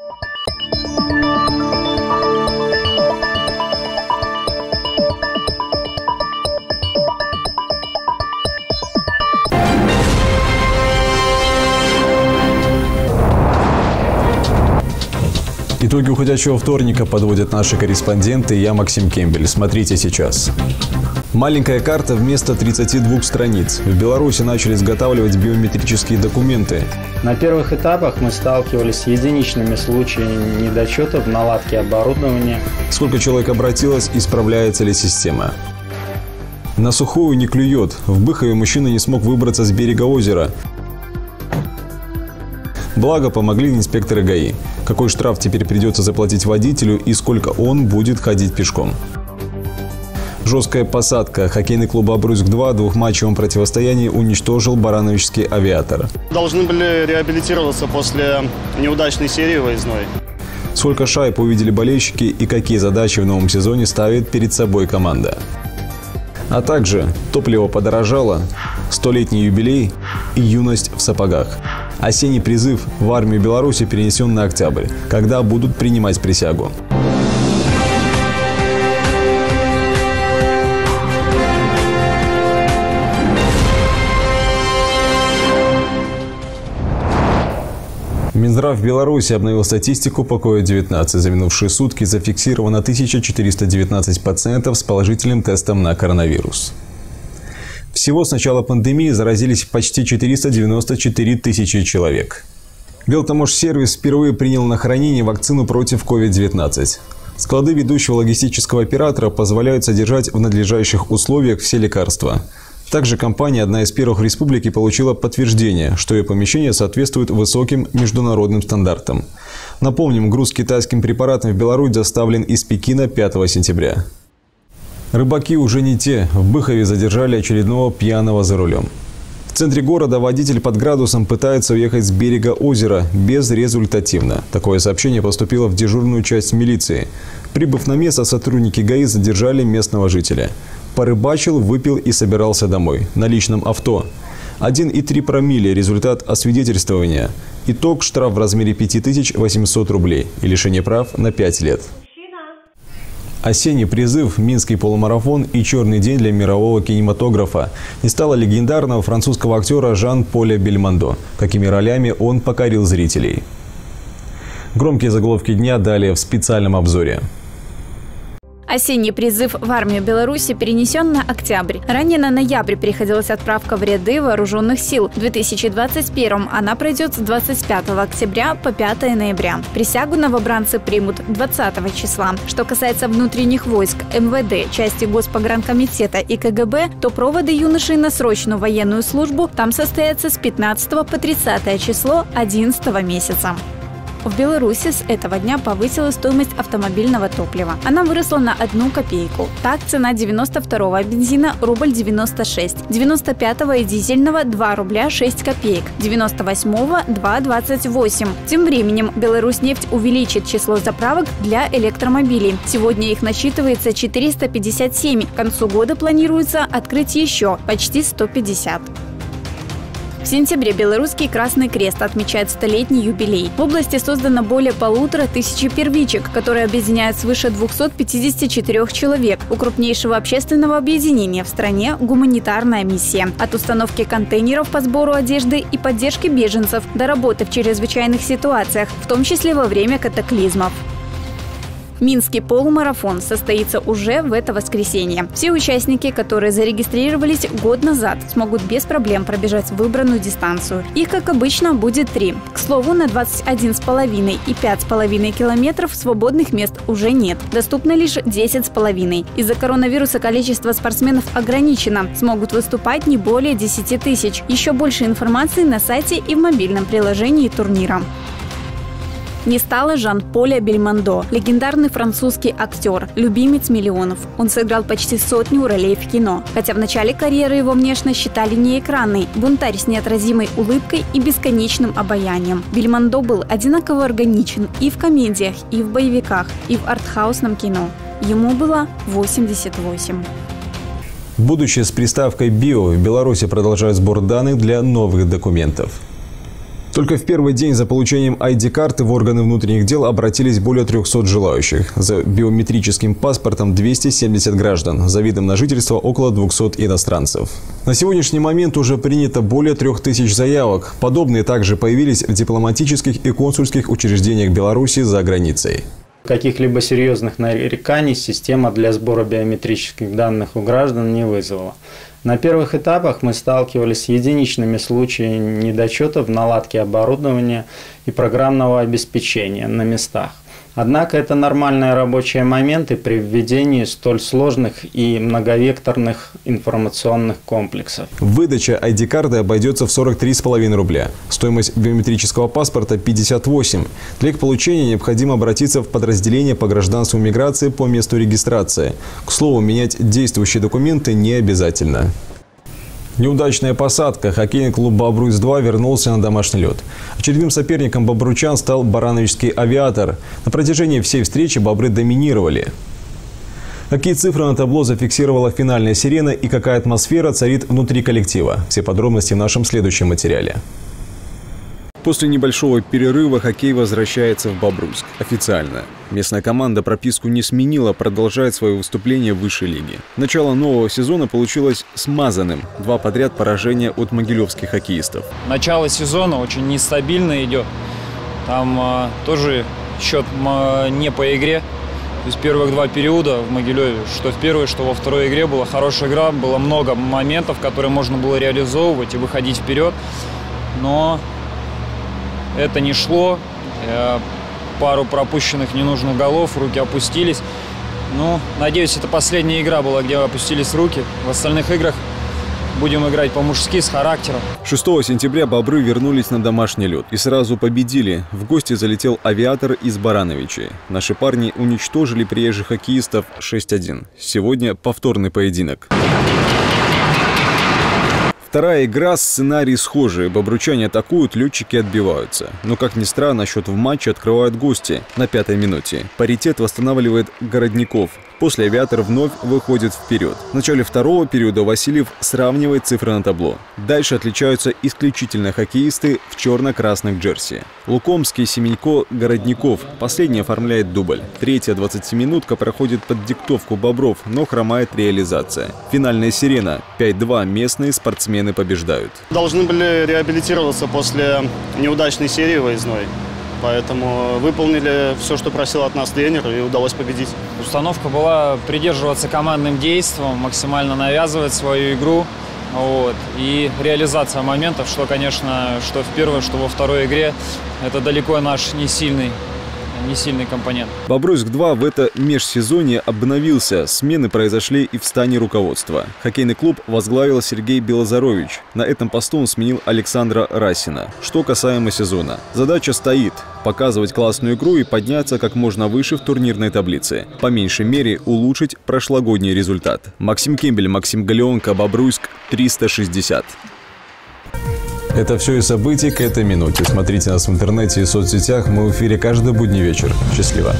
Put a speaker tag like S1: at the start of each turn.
S1: you Итоги уходящего вторника подводят наши корреспонденты. Я Максим Кембель. Смотрите сейчас. Маленькая карта вместо 32 страниц. В Беларуси начали изготавливать биометрические документы.
S2: На первых этапах мы сталкивались с единичными случаями недочетов в наладке оборудования.
S1: Сколько человек обратилось, исправляется ли система? На сухую не клюет. В Быхове мужчина не смог выбраться с берега озера. Благо, помогли инспекторы ГАИ. Какой штраф теперь придется заплатить водителю и сколько он будет ходить пешком? Жесткая посадка. Хоккейный клуб «Абруск-2» в двухматчевом противостоянии уничтожил барановичский авиатор.
S3: Должны были реабилитироваться после неудачной серии выездной.
S1: Сколько шайб увидели болельщики и какие задачи в новом сезоне ставит перед собой команда. А также топливо подорожало, столетний юбилей и юность в сапогах. Осенний призыв в армию Беларуси перенесен на октябрь, когда будут принимать присягу. Минздрав Беларуси обновил статистику по COVID-19. За минувшие сутки зафиксировано 1419 пациентов с положительным тестом на коронавирус. Всего с начала пандемии заразились почти 494 тысячи человек. Белтамош-сервис впервые принял на хранение вакцину против COVID-19. Склады ведущего логистического оператора позволяют содержать в надлежащих условиях все лекарства. Также компания, одна из первых в республике, получила подтверждение, что ее помещение соответствует высоким международным стандартам. Напомним, груз китайским препаратом в Беларусь доставлен из Пекина 5 сентября. Рыбаки уже не те. В Быхове задержали очередного пьяного за рулем. В центре города водитель под градусом пытается уехать с берега озера безрезультативно. Такое сообщение поступило в дежурную часть милиции. Прибыв на место, сотрудники ГАИ задержали местного жителя. Порыбачил, выпил и собирался домой. На личном авто. 1,3 промилле – результат освидетельствования. Итог – штраф в размере 5800 рублей и лишение прав на 5 лет. Осенний призыв, Минский полумарафон и черный день для мирового кинематографа. Не стало легендарного французского актера Жан-Поля Бельмондо. Какими ролями он покорил зрителей. Громкие заголовки дня далее в специальном обзоре.
S4: Осенний призыв в армию Беларуси перенесен на октябрь. Ранее на ноябрь приходилась отправка в ряды вооруженных сил. В 2021 она пройдет с 25 октября по 5 ноября. Присягу новобранцы примут 20 числа. Что касается внутренних войск, МВД, части Госпогранкомитета и КГБ, то проводы юношей на срочную военную службу там состоятся с 15 по 30 число 11 месяца. В Беларуси с этого дня повысилась стоимость автомобильного топлива. Она выросла на одну копейку. Так, цена 92-го бензина – рубль 96, 95-го и дизельного – 2 рубля 6 копеек, 98-го – 2,28. Тем временем Беларусь нефть увеличит число заправок для электромобилей. Сегодня их насчитывается 457. К концу года планируется открыть еще почти 150. В сентябре Белорусский Красный Крест отмечает столетний юбилей. В области создано более полутора тысячи первичек, которые объединяют свыше 254 человек. У крупнейшего общественного объединения в стране гуманитарная миссия. От установки контейнеров по сбору одежды и поддержки беженцев до работы в чрезвычайных ситуациях, в том числе во время катаклизмов. Минский полумарафон состоится уже в это воскресенье. Все участники, которые зарегистрировались год назад, смогут без проблем пробежать выбранную дистанцию. Их, как обычно, будет три. К слову, на 21,5 и 5,5 километров свободных мест уже нет. Доступно лишь 10,5. Из-за коронавируса количество спортсменов ограничено. Смогут выступать не более 10 тысяч. Еще больше информации на сайте и в мобильном приложении турнира не стало Жан-Поля Бельмондо, легендарный французский актер, любимец миллионов. Он сыграл почти сотню ролей в кино. Хотя в начале карьеры его внешность считали не экранной, бунтарь с неотразимой улыбкой и бесконечным обаянием. Бельмондо был одинаково органичен и в комедиях, и в боевиках, и в артхаусном кино. Ему было 88.
S1: Будущее с приставкой «Био» в Беларуси продолжает сбор данных для новых документов. Только в первый день за получением ID-карты в органы внутренних дел обратились более 300 желающих. За биометрическим паспортом 270 граждан. За видом на жительство около 200 иностранцев. На сегодняшний момент уже принято более 3000 заявок. Подобные также появились в дипломатических и консульских учреждениях Беларуси за границей.
S2: Каких-либо серьезных нареканий система для сбора биометрических данных у граждан не вызвала. На первых этапах мы сталкивались с единичными случаями недочетов в наладке оборудования и программного обеспечения на местах. Однако это нормальные рабочие моменты при введении столь сложных и многовекторных информационных комплексов.
S1: Выдача ID-карты обойдется в 43,5 рубля. Стоимость биометрического паспорта – 58. Для их получения необходимо обратиться в подразделение по гражданству миграции по месту регистрации. К слову, менять действующие документы не обязательно. Неудачная посадка. Хоккейный клуб «Бобруйс-2» вернулся на домашний лед. Очередным соперником бобручан стал барановичский авиатор. На протяжении всей встречи бобры доминировали. Какие цифры на табло зафиксировала финальная сирена и какая атмосфера царит внутри коллектива? Все подробности в нашем следующем материале. После небольшого перерыва хоккей возвращается в Бобруйск. Официально. Местная команда прописку не сменила, продолжает свое выступление в высшей лиге. Начало нового сезона получилось смазанным. Два подряд поражения от могилевских хоккеистов.
S5: Начало сезона очень нестабильно идет. Там э, тоже счет э, не по игре. Есть первых два периода в Могилеве, что в первой, что во второй игре была хорошая игра, было много моментов, которые можно было реализовывать и выходить вперед. Но это не шло. Э, пару пропущенных ненужных голов, руки опустились. Ну, надеюсь, это последняя игра была, где опустились руки. В остальных играх будем играть по-мужски, с характером.
S1: 6 сентября бобры вернулись на домашний лед и сразу победили. В гости залетел авиатор из Барановичей. Наши парни уничтожили приезжих хоккеистов 6-1. Сегодня повторный поединок. Вторая игра, сценарий схожий. Бобручане атакуют, летчики отбиваются. Но, как ни странно, счет в матче открывают гости на пятой минуте. Паритет восстанавливает Городников. После авиатор вновь выходит вперед. В начале второго периода Васильев сравнивает цифры на табло. Дальше отличаются исключительно хоккеисты в черно-красных джерси. Лукомский, Семенько, Городников. Последний оформляет дубль. Третья 20-минутка проходит под диктовку Бобров, но хромает реализация. Финальная сирена. 5-2. Местные спортсмены побеждают.
S3: Должны были реабилитироваться после неудачной серии выездной. Поэтому выполнили все, что просил от нас тренер, и удалось победить.
S5: Установка была придерживаться командным действием, максимально навязывать свою игру. Вот. И реализация моментов, что, конечно, что в первой, что во второй игре, это далеко наш не сильный не сильный компонент.
S1: Бобруйск-2 в это межсезонье обновился. Смены произошли и в стане руководства. Хоккейный клуб возглавил Сергей Белозарович. На этом посту он сменил Александра Расина. Что касаемо сезона. Задача стоит – показывать классную игру и подняться как можно выше в турнирной таблице. По меньшей мере улучшить прошлогодний результат. Максим Кембель, Максим Галеонко, Бобруйск, 360. Это все и события к этой минуте. Смотрите нас в интернете и соцсетях. Мы в эфире каждый будний вечер. Счастливо.